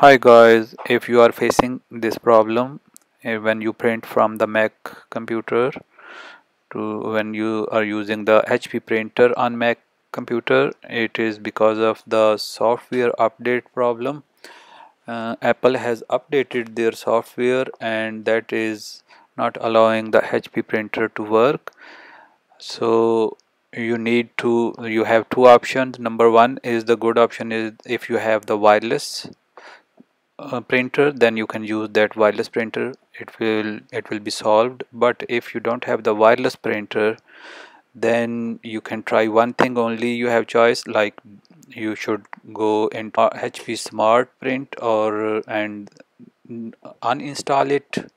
Hi guys, if you are facing this problem eh, when you print from the Mac computer to when you are using the HP printer on Mac computer, it is because of the software update problem. Uh, Apple has updated their software and that is not allowing the HP printer to work. So you need to you have two options number one is the good option is if you have the wireless printer then you can use that wireless printer. It will it will be solved. But if you don't have the wireless printer then you can try one thing only. You have choice like you should go into HP smart print or and uninstall it.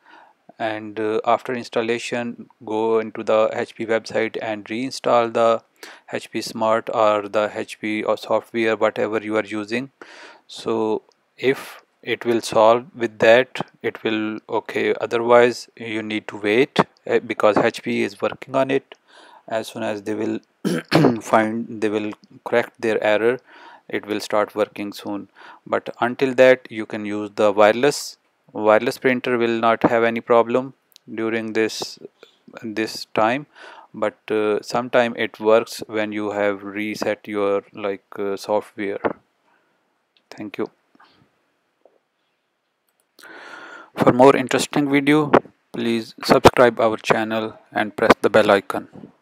And uh, after installation go into the HP website and reinstall the HP smart or the HP or software whatever you are using. So if it will solve with that. It will okay otherwise you need to wait eh, because HP is working on it. As soon as they will find they will correct their error it will start working soon. But until that you can use the wireless. Wireless printer will not have any problem during this this time. But uh, sometime it works when you have reset your like uh, software. Thank you For more interesting video, please subscribe our channel and press the bell icon.